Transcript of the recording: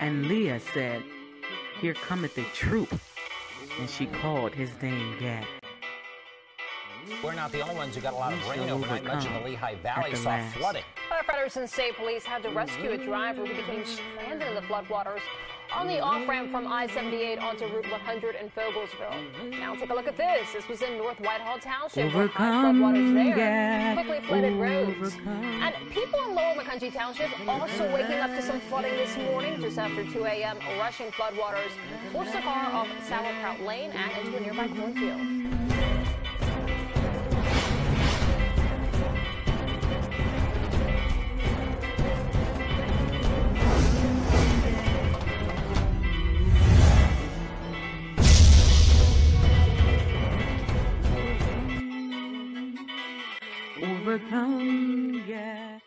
And Leah said, Here cometh a troop. And she called his name Gad. We're not the only ones who got a lot of rain overnight. Much of the Lehigh Valley saw last. flooding. Firefighters and state police had to rescue a driver who became stranded in the floodwaters on the off ramp from I 78 onto Route 100 in Fogelsville. Now take a look at this. This was in North Whitehall Township where high Overcome, floodwaters there Gad, quickly flooded roads. And people in Lower Macungie Township also waking up to some flooding this morning just after 2 a.m. Rushing floodwaters forced a car off Sauerkraut Lane and into a nearby cornfield. Overcome, yeah.